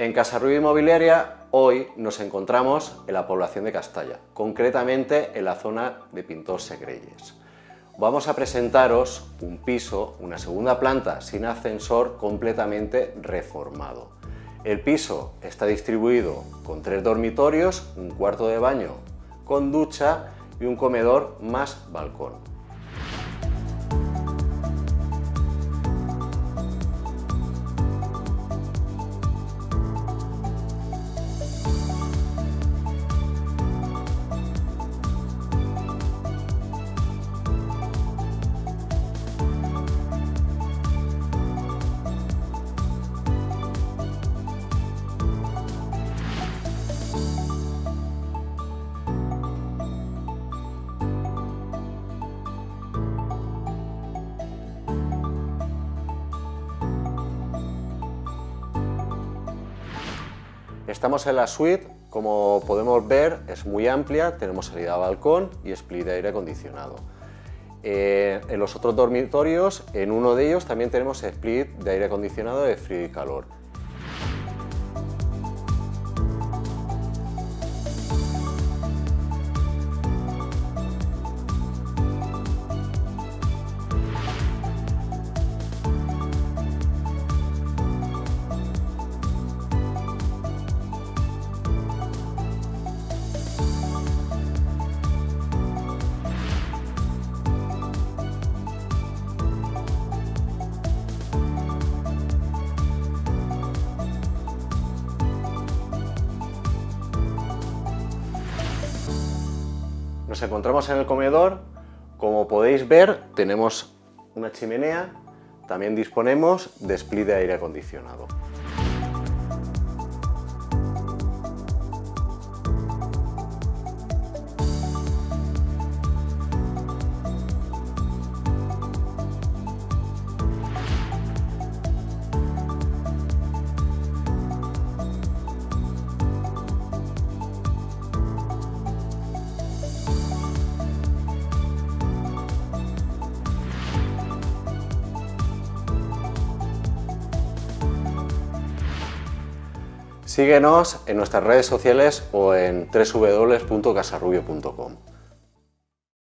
En Casarrubio Inmobiliaria hoy nos encontramos en la población de Castalla, concretamente en la zona de Pintor Segreyes. Vamos a presentaros un piso, una segunda planta sin ascensor completamente reformado. El piso está distribuido con tres dormitorios, un cuarto de baño con ducha y un comedor más balcón. Estamos en la suite, como podemos ver es muy amplia, tenemos salida a balcón y split de aire acondicionado. Eh, en los otros dormitorios, en uno de ellos también tenemos split de aire acondicionado de frío y calor. Nos encontramos en el comedor, como podéis ver tenemos una chimenea, también disponemos de split de aire acondicionado. Síguenos en nuestras redes sociales o en www.casarrubio.com.